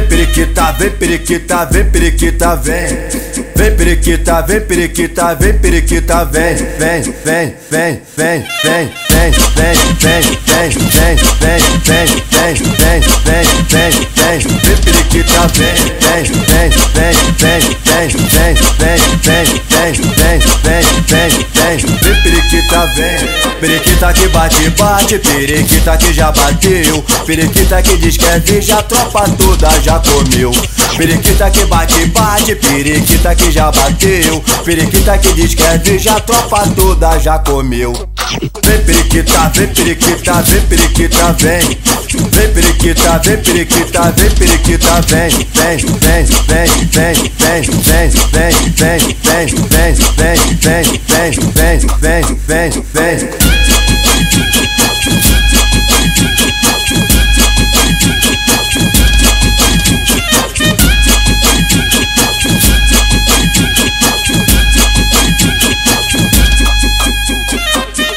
vem, periquita, vem, periquita, vem, periquita, vem. Vem periquita, vem periquita, vem periquita, vem, vem, vem, vem, vem, vem, vem, vem, vem, vem, vem, vem, vem, vem, vem, vem, vem, vem, vem periquita, vem, vem, vem, vem, vem, vem, vem, vem, vem, vem, vem, vem, vem, vem periquita, vem, periquita que bate, bate, periquita que já bateu, periquita que diz que é a tropa toda já comeu, periquita que bate, bate, periquita que já bateu. Periquita que diz que é a tropa toda já comeu. Vem periquita, vem periquita, vem periquita, vem. Vem periquita, vem periquita, vem periquita, vem. Vem, vem, vem, vem, vem, vem, vem, vem, vem, vem, vem, vem, vem, vem, vem, vem, vem.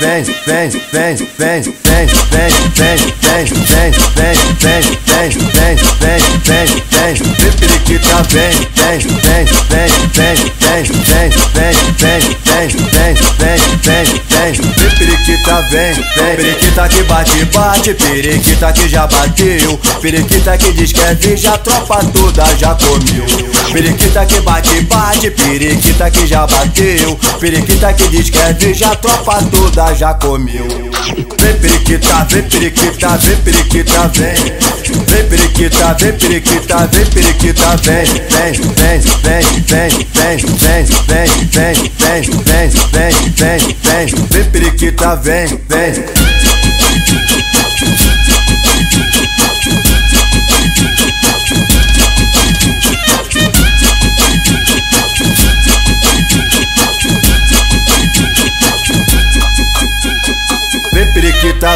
Vem, vem, vem, vem, vem, vem, vem, vem, vem, vem, vem, vem, vem, vem, vem, vem, vem, periquita, vem, vem, vem, vem, vem, vem, vem, vem, vem, vem, vem, vem, vem, vem, vem, periquita, vem, vem, periquita que bate, bate, periquita que já bateu, periquita que diz que é virgem, a tropa toda já comeu, periquita que bate, bate, periquita que já bateu, periquita que é virgem, a tropa toda já comeu. Vem periquita, vem periquita, vem periquita, vem. Vem periquita, vem periquita, vem periquita, vem. Vem, vem, vem, vem, vem, vem, vem, vem, vem, vem, vem, vem, vem, vem periquita, vem, vem.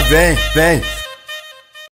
Vem, vem,